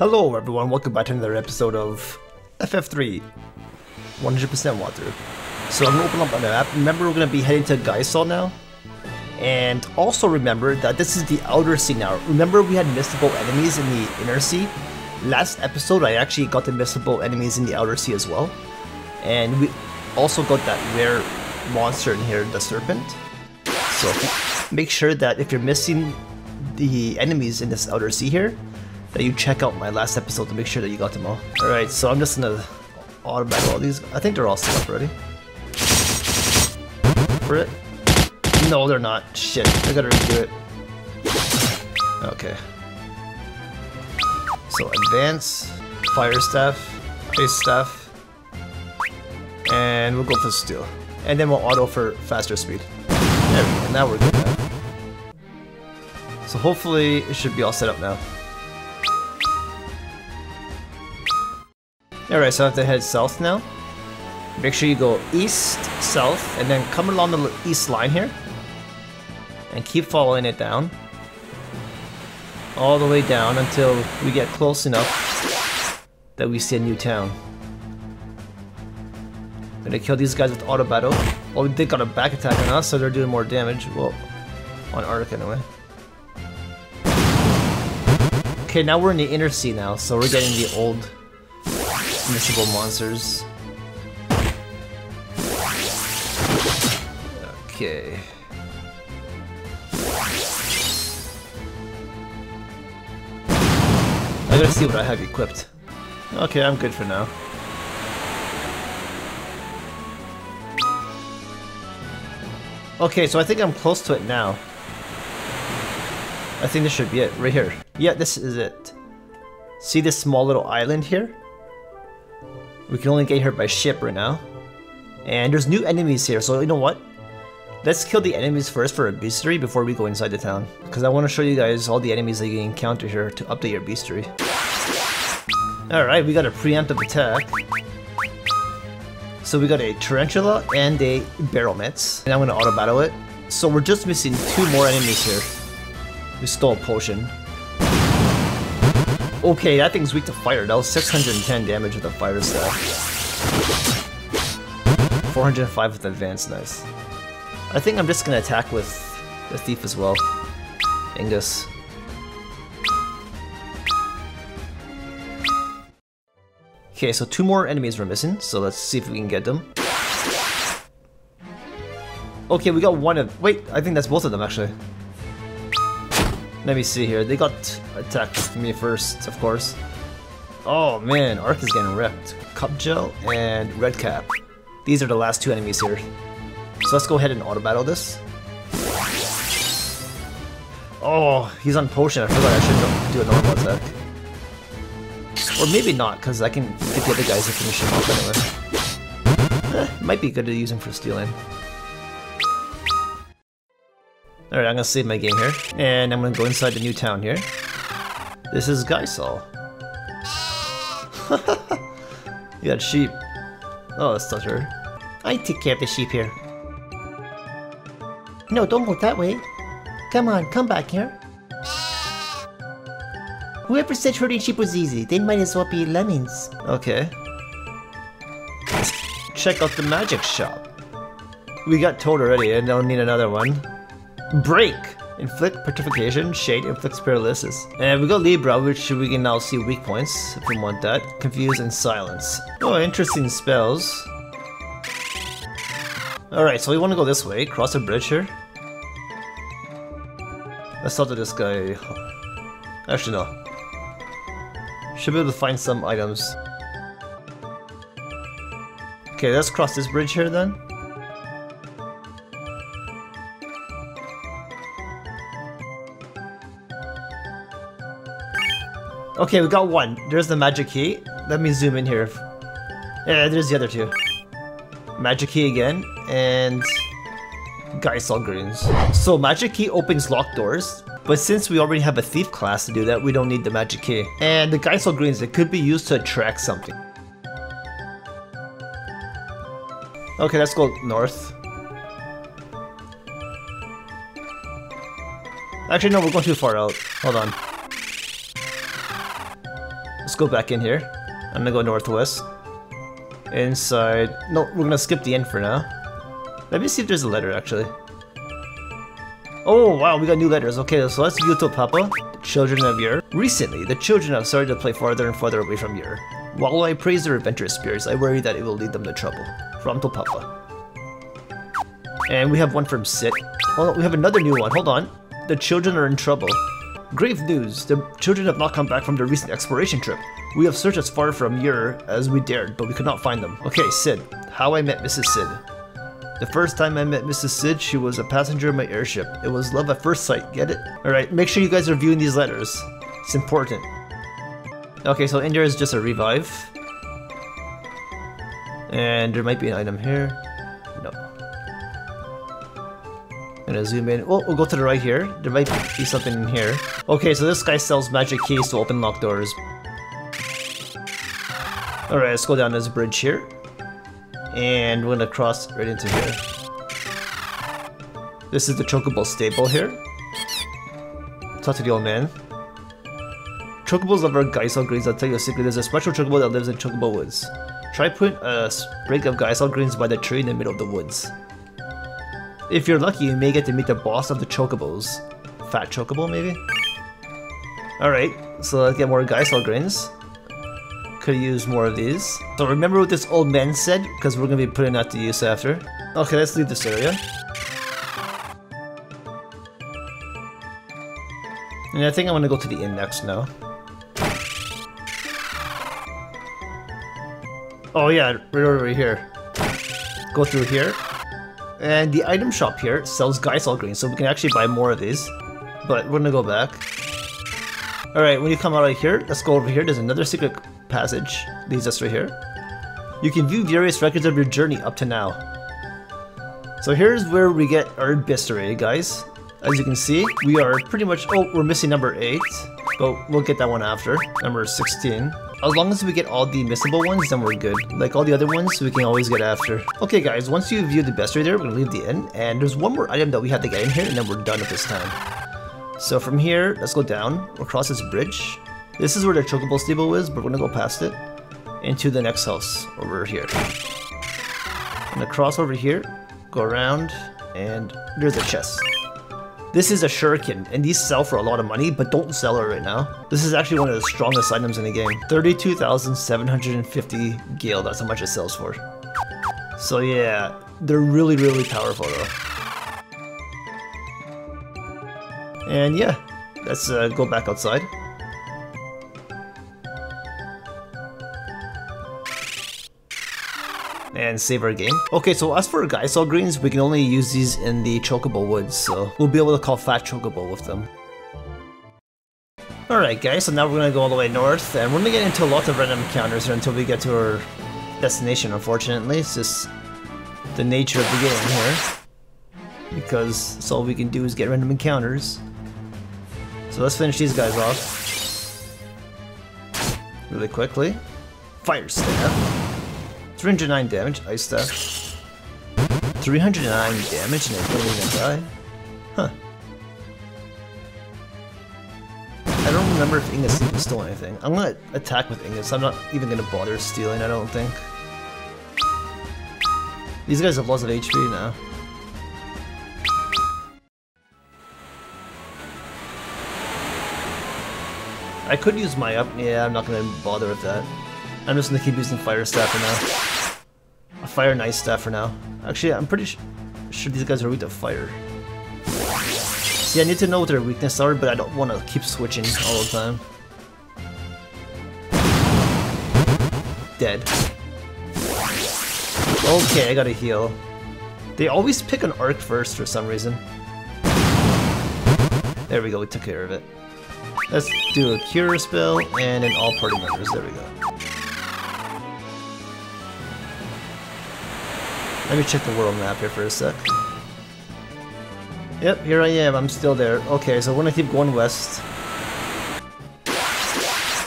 Hello everyone, welcome back to another episode of FF3 100% walkthrough. So I'm gonna open up an app. Remember we're gonna be heading to Gysahl now? And also remember that this is the outer sea now. Remember we had missable enemies in the inner sea? Last episode I actually got the missable enemies in the outer sea as well. And we also got that rare monster in here, the serpent. So make sure that if you're missing the enemies in this outer sea here, that you check out my last episode to make sure that you got them all. Alright, so I'm just gonna automatic all these. I think they're all set up already. For it? No, they're not. Shit, I gotta redo it. Okay. So advance, fire staff, base staff, and we'll go for steel. And then we'll auto for faster speed. There we go, now we're good now. So hopefully it should be all set up now. Alright, so I have to head south now. Make sure you go east, south, and then come along the east line here. And keep following it down. All the way down until we get close enough that we see a new town. Gonna kill these guys with auto battle. Oh, they got a back attack on us, so they're doing more damage. Well, on Arctic anyway. Okay, now we're in the inner sea now, so we're getting the old missable monsters. Okay. I gotta see what I have equipped. Okay, I'm good for now. Okay, so I think I'm close to it now. I think this should be it, right here. Yeah, this is it. See this small little island here? We can only get here by ship right now. And there's new enemies here, so you know what? Let's kill the enemies first for a bestiary before we go inside the town. Because I want to show you guys all the enemies that you encounter here to update your bestiary. Alright, we got a preemptive attack. So we got a Tarantula and a Barrel Barometz. And I'm going to auto battle it. So we're just missing two more enemies here. We stole a potion. Okay, that thing's weak to fire. That was 610 damage with the fire staff. 405 with advance, nice. I think I'm just gonna attack with the thief as well. Ingus. Okay, so two more enemies were missing, so let's see if we can get them. Okay, we got one of- wait, I think that's both of them actually. Let me see here. They got attacked me first, of course. Oh man, Arc is getting wrecked. Cuphgel and Red Cap. These are the last two enemies here. So let's go ahead and auto battle this. Oh, he's on potion. I forgot I should do a normal attack. Or maybe not, because I can get the other guys to finish him off anyway. Eh, might be good to use him for stealing. Alright, I'm gonna save my game here. And I'm gonna go inside the new town here. This is Gysahl. you got sheep. Oh, that's not her. I take care of the sheep here. No, don't go that way. Come on, come back here. Whoever said herding sheep was easy, they might as well be lemmings. Okay. Check out the magic shop. We got Toad already, I don't need another one. Break! Inflict petrification, shade, inflicts paralysis. And we got Libra, which we can now see weak points if we want that. Confuse and silence. Oh, interesting spells. Alright, so we want to go this way, cross the bridge here. Let's talk to this guy. Actually, no. Should be able to find some items. Okay, let's cross this bridge here then. Okay, we got one. There's the magic key. Let me zoom in here. Yeah, there's the other two. Magic key again, and Gysahl greens. So magic key opens locked doors, but since we already have a thief class to do that, we don't need the magic key. And the Gysahl greens, it could be used to attract something. Okay, let's go north. Actually, no, we're going too far out. Hold on. Go back in here. I'm gonna go northwest. Inside. No, we're gonna skip the end for now. Let me see if there's a letter actually. Oh wow, we got new letters. Okay, so view Topapa, children of Ur. Recently, the children have started to play farther and farther away from Ur. While I praise their adventurous spirits, I worry that it will lead them to trouble. From Topapa. And we have one from Sid. Oh, we have another new one. Hold on. The children are in trouble. Grave news. The children have not come back from their recent exploration trip. We have searched as far from Ur as we dared, but we could not find them. Okay, Sid. How I met Mrs. Sid. The first time I met Mrs. Sid, she was a passenger in my airship. It was love at first sight, get it? Alright, make sure you guys are viewing these letters. It's important. Okay, so in there is just a revive. And there might be an item here. Gonna zoom in. Oh, we'll go to the right here. There might be something in here. Okay, so this guy sells magic keys to open locked doors. Alright, let's go down this bridge here. And we're gonna cross right into here. This is the Chocobo stable here. Talk to the old man. Chocobos love our Gysahl greens. I'll tell you a secret. There's a special chocobo that lives in Chocobo Woods. Try putting a sprig of Gysahl greens by the tree in the middle of the woods. If you're lucky, you may get to meet the boss of the Chocobos. Fat Chocobo, maybe? Alright, so let's get more Gysahl greens. Could use more of these. So remember what this old man said, because we're going to be putting that to use after. Okay, let's leave this area. And I think I'm going to go to the inn next now. Oh yeah, right over here. Go through here. And the item shop here sells Gysahl Green, so we can actually buy more of these. But we're gonna go back. Alright, when you come out of here, let's go over here. There's another secret passage. Leads us right here. You can view various records of your journey up to now. So here's where we get our Bestiary, guys. As you can see, we are pretty much... Oh, we're missing number 8. But we'll get that one after. Number 16. As long as we get all the missable ones, then we're good. Like all the other ones, we can always get after. Okay guys, once you view the bestiary there, we're gonna leave the inn. And there's one more item that we have to get in here, and then we're done at this time. So from here, let's go down, across this bridge. This is where the Chocobo stable is, but we're gonna go past it. Into the next house, over here. I'm gonna cross over here, go around, and there's a chest. This is a shuriken, and these sell for a lot of money, but don't sell it right now. This is actually one of the strongest items in the game. 32,750 gil, that's how much it sells for. So yeah, they're really, really powerful though. And yeah, let's uh, go back outside. And save our game. Okay, so as for Gysahl greens, we can only use these in the Chocobo woods, so we'll be able to call Fat Chocobo with them. Alright guys, so now we're gonna go all the way north, and we're gonna get into lots of random encounters here until we get to our destination, unfortunately. It's just the nature of the game here. Because all we can do is get random encounters. So let's finish these guys off. Really quickly. Fire Staff. 309 damage, Ice Staff. 309 damage and I don't even die? Huh. I don't remember if even stole anything. I'm gonna attack with Ingus. I'm not even gonna bother stealing, I don't think. These guys have lots of HP now. I could use my up. Yeah, I'm not gonna bother with that. I'm just gonna keep using Fire Staff for now. A Fire Nice Staff for now. Actually, I'm pretty sure these guys are weak to Fire. See, I need to know what their weaknesses are, but I don't want to keep switching all the time. Dead. Okay, I gotta heal. They always pick an arc first for some reason. There we go, we took care of it. Let's do a cure spell and an all party members. There we go. Let me check the world map here for a sec. Yep, here I am. I'm still there. Okay, so we're gonna keep going west.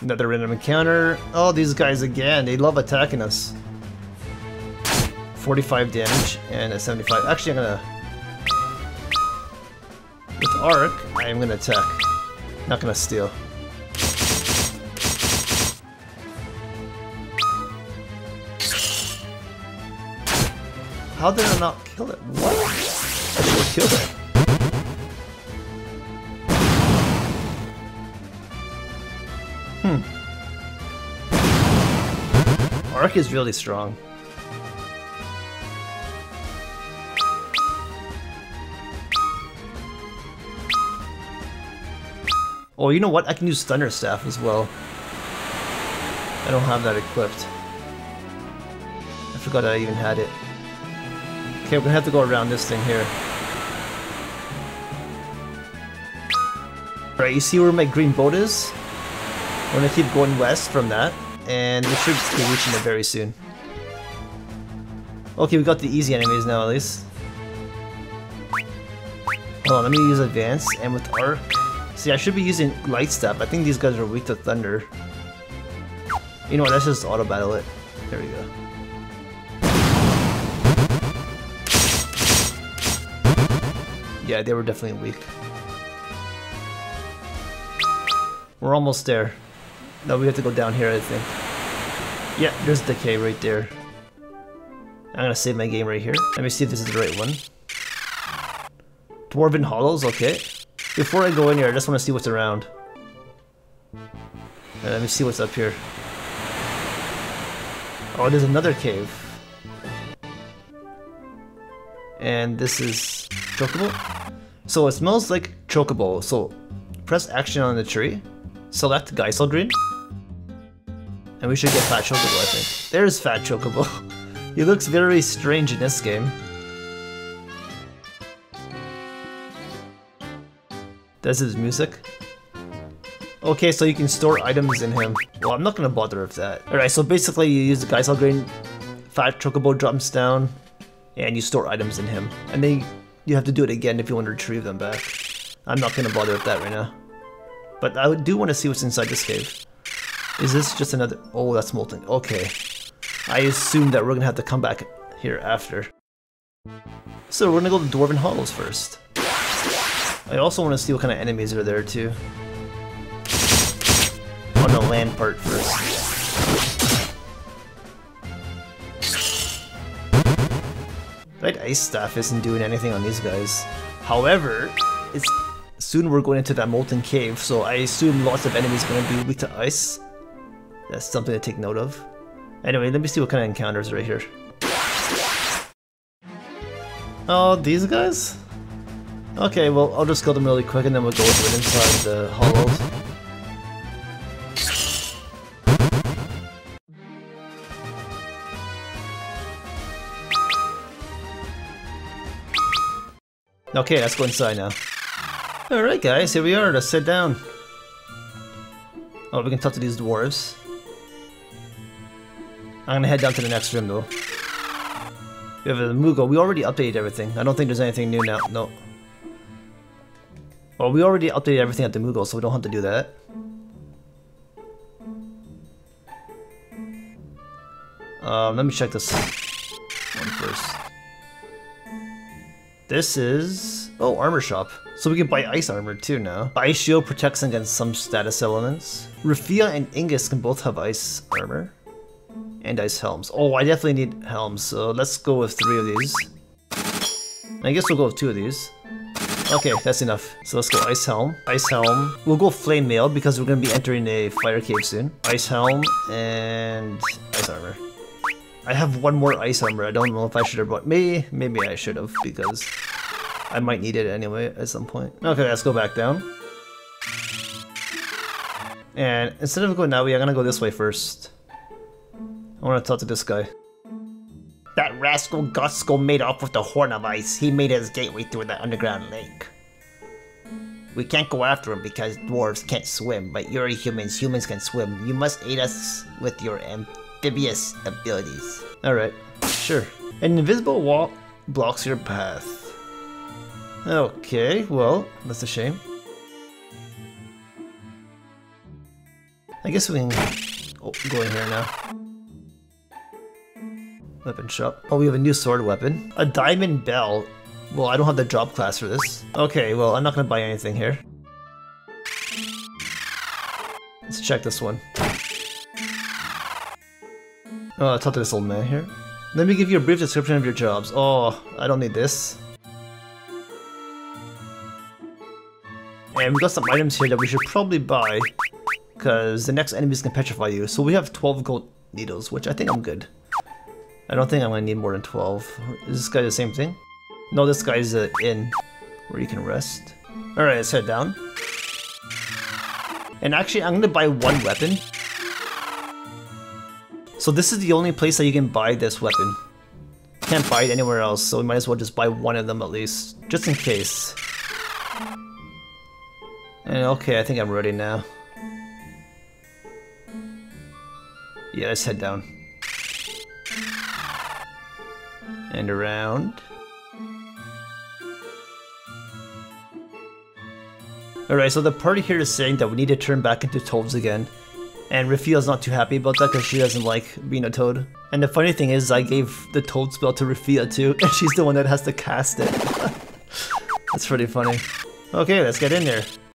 Another random encounter. Oh, these guys again. They love attacking us. 45 damage and a 75. Actually, I'm gonna... With Arc, I am gonna attack. Not gonna steal. How did I not kill it? What? I should have killed it. Hmm. Arc is really strong. Oh, you know what? I can use Thunder Staff as well. I don't have that equipped. I forgot I even had it. Okay, we're gonna have to go around this thing here. Right, you see where my green boat is? I'm gonna keep going west from that, and we should be reaching it very soon. Okay, we got the easy enemies now at least. Hold on, let me use advance, and with arc. See, I should be using light step. I think these guys are weak to thunder. You know what, let's just auto battle it. There we go. Yeah, they were definitely weak. We're almost there. No, we have to go down here, I think. Yeah, there's Decay right there. I'm gonna save my game right here. Let me see if this is the right one. Dwarven Hollows, okay. Before I go in here, I just want to see what's around. Uh, let me see what's up here. Oh, there's another cave. And this is Chocobo? So it smells like Chocobo, so press action on the tree, select Gysahl Green, and we should get Fat Chocobo, I think. There's Fat Chocobo. he looks very strange in this game. That's his music. Okay, so you can store items in him. Well, I'm not gonna bother with that. Alright, so basically you use the Gysahl Green, Fat Chocobo drops down, and you store items in him. And then you have to do it again if you want to retrieve them back. I'm not gonna bother with that right now. But I do want to see what's inside this cave. Is this just another... Oh, that's molten. Okay. I assume that we're gonna have to come back here after. So we're gonna go to Dwarven Hollows first. I also want to see what kind of enemies are there too. On the land part first. That ice staff isn't doing anything on these guys. However, it's soon we're going into that molten cave, so I assume lots of enemies going to be weak to ice. That's something to take note of. Anyway, let me see what kind of encounters are right here. Oh, these guys? Okay, well, I'll just kill them really quick and then we'll go inside the hollows. Okay, let's go inside now. Alright guys, here we are, let's sit down. Oh, we can talk to these dwarves. I'm gonna head down to the next room though. We have a Moogle, we already updated everything. I don't think there's anything new now, no. Well, we already updated everything at the Moogle, so we don't have to do that. Um, let me check this one first. This is... Oh, armor shop. So we can buy ice armor too now. Ice shield protects against some status elements. Refia and Ingus can both have ice armor. And ice helms. Oh, I definitely need helms, so let's go with three of these. I guess we'll go with two of these. Okay, that's enough. So let's go Ice Helm. Ice Helm. We'll go Flame Mail because we're going to be entering a fire cave soon. Ice Helm and Ice Armor. I have one more Ice Armor. I don't know if I should have brought... Maybe, maybe I should have because I might need it anyway at some point. Okay, let's go back down. And instead of going that way, I'm to go this way first. I want to talk to this guy. That rascal Guzco made off with the Horn of Ice. He made his gateway through the underground lake. We can't go after him because dwarves can't swim, but you're humans. Humans can swim. You must aid us with your amphibious abilities. Alright, sure. An invisible wall blocks your path. Okay, well, that's a shame. I guess we can oh, go in here now. Weapon shop. Oh, we have a new sword weapon. A diamond bell. Well, I don't have the job class for this. Okay, well, I'm not gonna buy anything here. Let's check this one. Oh, I'll talk to this old man here. Let me give you a brief description of your jobs. Oh, I don't need this. And we got some items here that we should probably buy, because the next enemies can petrify you. So we have 12 gold needles, which I think I'm good. I don't think I'm gonna need more than 12. Is this guy the same thing? No, this guy's an inn where you can rest. Alright, let's head down. And actually, I'm gonna buy one weapon. So this is the only place that you can buy this weapon. Can't buy it anywhere else, so we might as well just buy one of them at least, just in case. And okay, I think I'm ready now. Yeah, let's head down. And around. Alright, so the party here is saying that we need to turn back into toads again. And Refia's not too happy about that because she doesn't like being a toad. And the funny thing is I gave the toad spell to Rafia too, and she's the one that has to cast it. That's pretty funny. Okay, let's get in there.